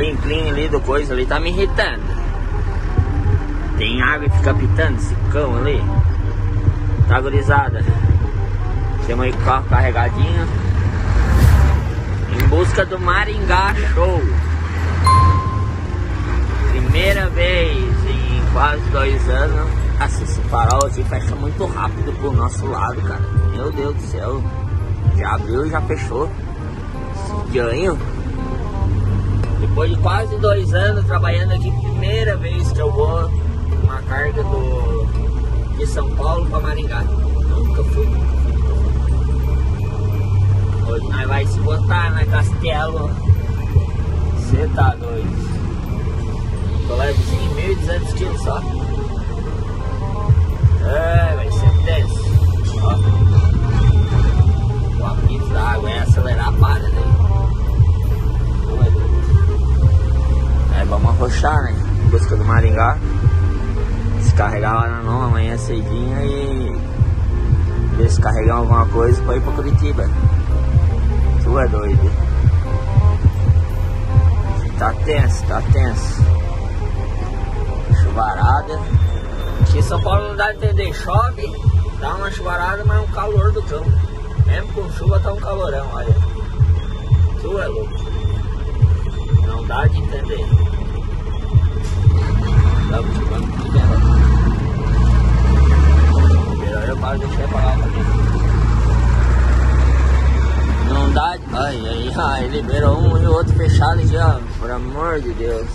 plim plim ali do coisa ali tá me irritando. Tem água e fica pitando esse cão ali. Tá gurizada. Temos aí o carro carregadinho. Em busca do Maringá Show. Primeira vez em quase dois anos. Assim, esse farol assim fecha muito rápido pro nosso lado, cara. Meu Deus do céu. Já abriu já fechou. Ganho. Depois de quase dois anos trabalhando aqui, primeira vez que eu vou uma carga do, de São Paulo para Maringá. Nunca fui. Hoje nós vai se botar na Castelo. Você tá doido. Tô levezinho, 1.200 quilos só. É, vai ser tenso. Ó. O apito da água é acelerar, vamos arrochar, né? Em busca do Maringá. Descarregar lá na nova amanhã cedinho e ver se carregar alguma coisa pra ir pra Curitiba. Tu é doido. Tá tenso, tá tenso. Chuvarada. Aqui São Paulo não dá de entender. Chove, dá uma chuvarada, mas é um calor do cão. Mesmo com chuva tá um calorão, olha. Tu é louco. Não dá de entender. Vamos, vamos, vamos. Melhor eu paro de deixar pra lá também. Não dá. Ai, ai, ai, liberou um e o outro fechado ó. Por amor de Deus.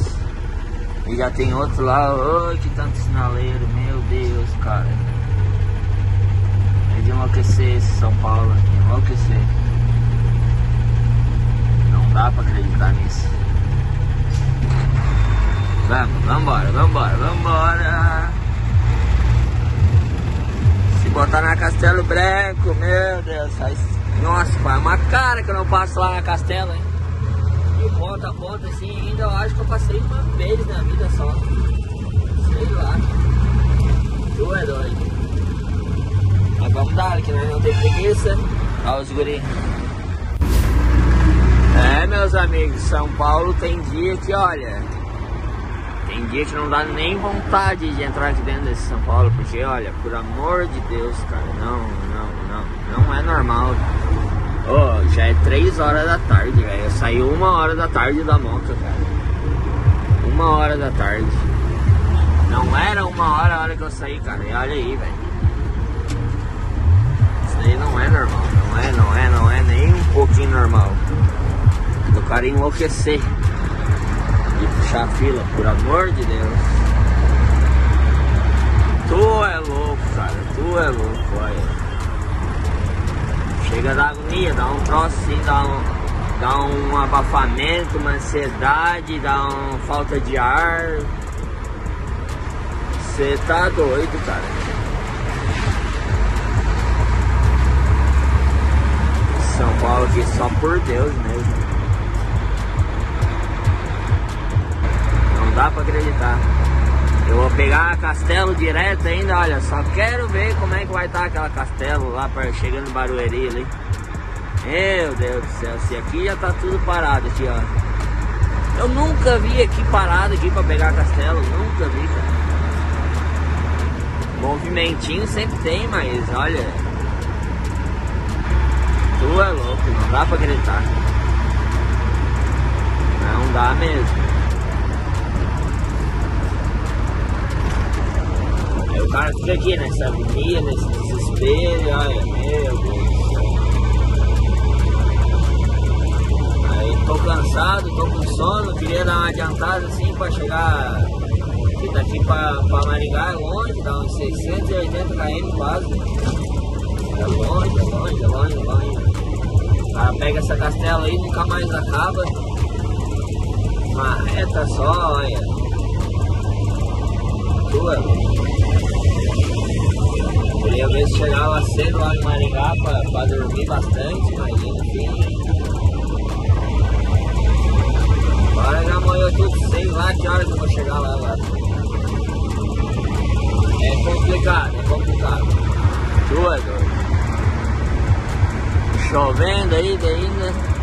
E já tem outro lá. Oi, que tanto sinaleiro. Meu Deus, cara. É de enlouquecer esse São Paulo aqui. Enlouquecer. Não dá pra acreditar nisso. Vambora, vambora, vambora. Se botar na Castelo Branco, meu Deus, faz. Nossa, pai, uma cara que eu não passo lá na Castelo, hein? De ponta a ponta assim, ainda eu acho que eu passei uma vez na vida só. Sei lá. Tu é doido. Mas vamos dar, que não tem preguiça. Olha os guri. É, meus amigos, São Paulo tem dia que, olha, tem dia que não dá nem vontade de entrar aqui dentro desse São Paulo, porque, olha, por amor de Deus, cara, não, não, não, não é normal. Oh, já é 3 horas da tarde, velho. Eu saí uma hora da tarde da moca, cara. Uma hora da tarde. Não era uma hora a hora que eu saí, cara. E olha aí, velho. Isso aí não é normal. Não é, não é, não é nem um pouquinho normal. Do cara enlouquecer puxar a fila, por amor de Deus. Tu é louco, cara. Tu é louco, olha. Chega da agonia, dá um troço assim, dá um, dá um abafamento, uma ansiedade, dá uma falta de ar. Você tá doido, cara. São Paulo aqui só por Deus mesmo. Dá pra acreditar. Eu vou pegar a Castelo direto ainda, olha, só quero ver como é que vai estar aquela Castelo lá pra, chegando em Barueri ali. Meu Deus do céu, se aqui já tá tudo parado aqui, ó. Eu nunca vi aqui parado aqui pra pegar a Castelo, nunca vi, cara. Movimentinho sempre tem, mas olha. Tu é louco, não dá pra acreditar. Não dá mesmo. Aí o cara fica aqui nessa agonia, nesse desespero, olha, meu Deus. Aí tô cansado, tô com sono, queria dar uma adiantada assim pra chegar que daqui pra, pra Maringá é longe, dá uns 680 km quase. É longe, é longe, é longe, é longe. O cara pega essa castela aí, nunca mais acaba. Uma reta só, olha. Louco. Queria ver se chegava cedo lá em Maringá pra dormir bastante, mas enfim. Agora já amanhã tudo, sei lá que hora que eu vou chegar lá agora. É complicado, é complicado. Doido. Chovendo aí ainda.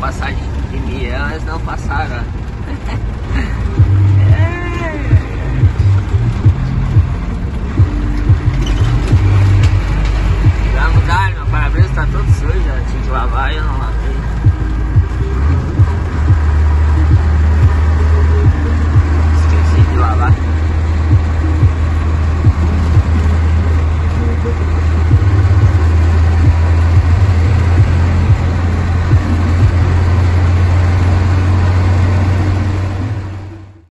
Passar de, milhão, eles não passaram.